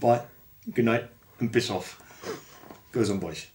Bye. Good night and piss off. Goes on, boys.